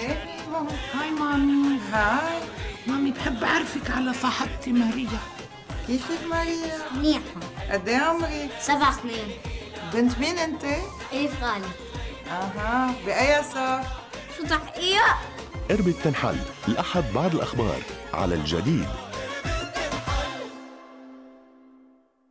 إيه ماما هاي مامي هاي مامي بحب أعرفك على صاحبتي ماريا كيفك ماريا؟ منيحة قد إيه عمرك؟ سبع سنين بنت مين أنت؟ ألف غالي أها بأي صف؟ شو تحقيق؟ قربت تنحل الأحد بعد الأخبار على الجديد